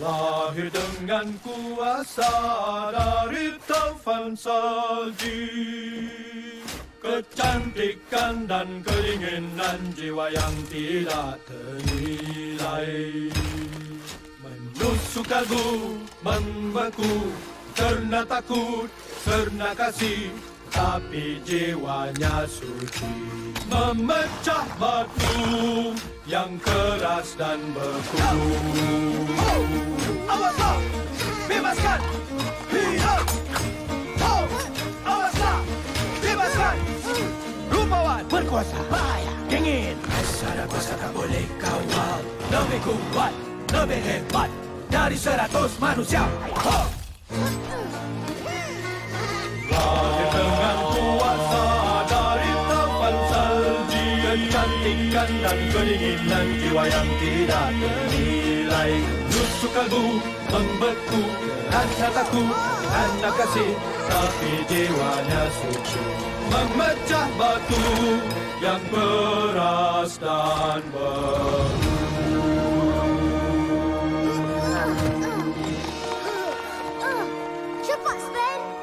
Lahir dengan kuasa dari taufan salji Kecantikan dan keinginan jiwa yang tidak ternilai. Menusuk kalbu, membeku Karena takut, karena kasih Tapi jiwanya suci. Memecah batu yang keras dan beku Awaslah! Bebaskan! Hidup! Oh! Awaslah! Bebaskan! Rupawan! Berkuasa! Bahaya! Dingin! Ada kuasa tak boleh kawal Lebih kuat! Lebih hebat! Dari seratus manusia! Oh! cantikkan dan kedinginan jiwa yang tidak ternilai. Nusuk kalbu, membeku, dan kataku hanya kasih, tapi jiwanya suci. Memecah batu yang beras dan beku. Cepat, Sven!